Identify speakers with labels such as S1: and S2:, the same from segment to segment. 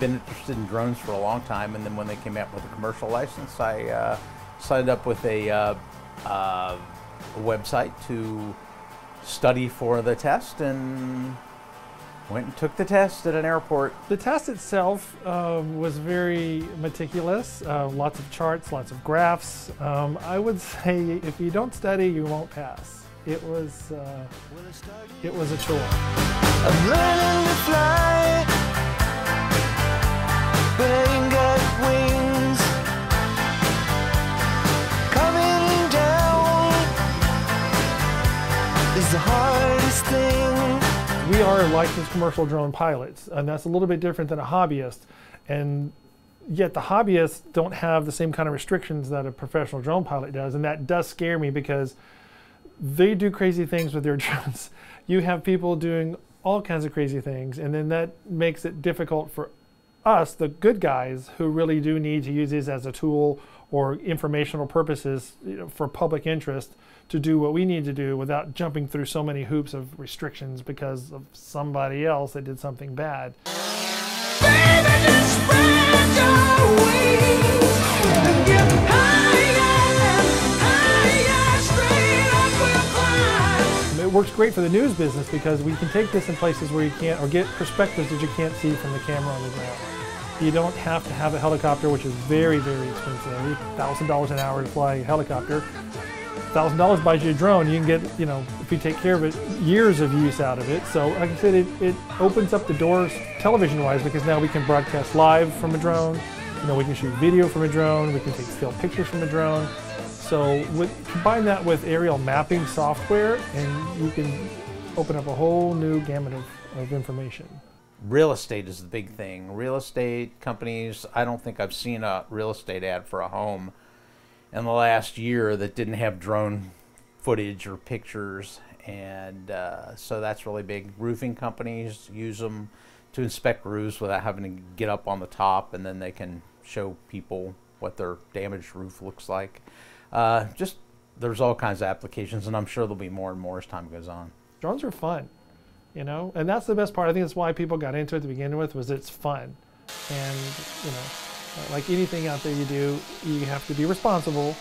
S1: been interested in drones for a long time, and then when they came out with a commercial license, I uh, signed up with a, uh, uh, a website to study for the test and went and took the test at an airport.
S2: The test itself uh, was very meticulous, uh, lots of charts, lots of graphs. Um, I would say if you don't study, you won't pass. It was, uh, it was a chore. Are licensed commercial drone pilots, and that's a little bit different than a hobbyist. And yet the hobbyists don't have the same kind of restrictions that a professional drone pilot does, and that does scare me because they do crazy things with their drones. You have people doing all kinds of crazy things, and then that makes it difficult for us, the good guys, who really do need to use these as a tool or informational purposes you know, for public interest to do what we need to do without jumping through so many hoops of restrictions because of somebody else that did something bad. It works great for the news business because we can take this in places where you can't, or get perspectives that you can't see from the camera on the ground. You don't have to have a helicopter, which is very, very expensive. $1,000 an hour to fly a helicopter thousand dollars buys you a drone. You can get, you know, if you take care of it, years of use out of it. So, like I said, it, it opens up the doors television-wise because now we can broadcast live from a drone. You know, we can shoot video from a drone. We can take still pictures from a drone. So, with, combine that with aerial mapping software, and you can open up a whole new gamut of, of information.
S1: Real estate is the big thing. Real estate companies. I don't think I've seen a real estate ad for a home in the last year that didn't have drone footage or pictures, and uh, so that's really big. Roofing companies use them to inspect roofs without having to get up on the top, and then they can show people what their damaged roof looks like. Uh, just there's all kinds of applications, and I'm sure there'll be more and more as time goes on.
S2: Drones are fun, you know, and that's the best part. I think that's why people got into it to begin with was it's fun, and you know like anything out there you do, you have to be responsible.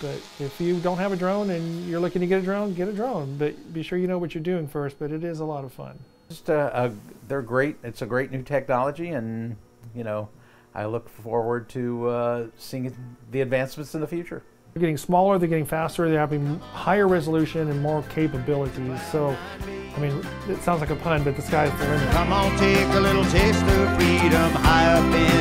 S2: But if you don't have a drone and you're looking to get a drone, get a drone. But be sure you know what you're doing first. But it is a lot of fun.
S1: Just uh, uh, they're great. It's a great new technology, and you know, I look forward to uh, seeing the advancements in the future.
S2: They're getting smaller, they're getting faster, they're having higher resolution and more capabilities. So, I mean, it sounds like a pun, but the sky's the limit. Come on, take a little taste of freedom high up in.